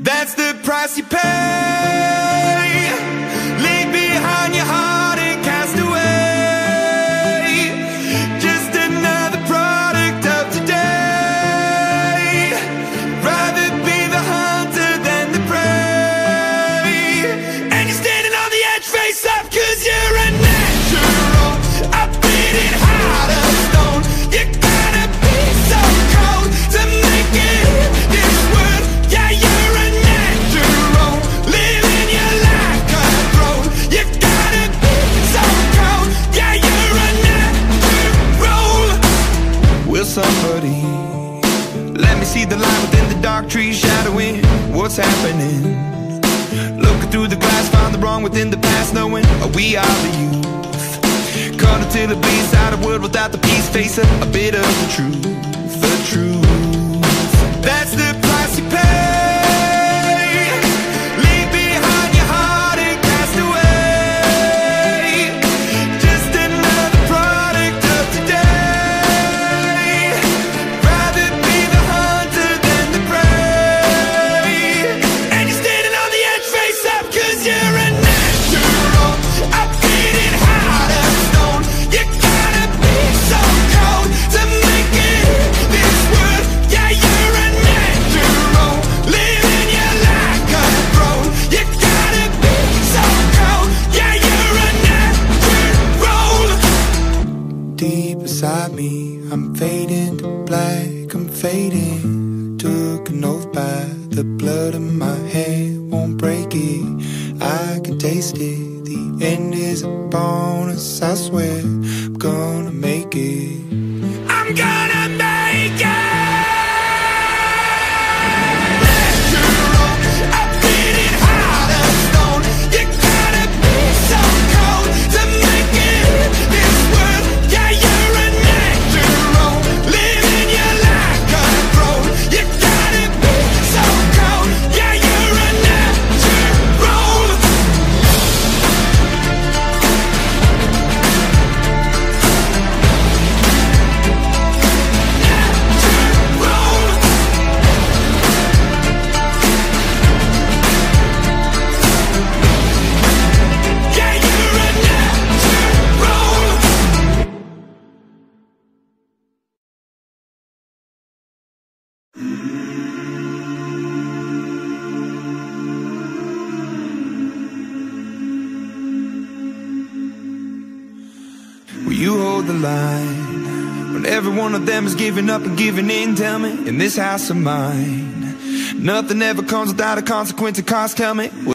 That's the price you pay. Dark trees shadowing what's happening? Looking through the glass, find the wrong within the past, knowing we are the youth. Caught until it bleeds out a world without the peace, face a, a bit of the truth, the truth. Deep inside me, I'm fading to black, I'm fading. Took an oath by the blood in my hand, won't break it. I can taste it. The end is a bonus, I swear. I'm gonna make it. I'm gonna one of them is giving up and giving in? Tell me, in this house of mine, nothing ever comes without a consequence of cost. Tell me.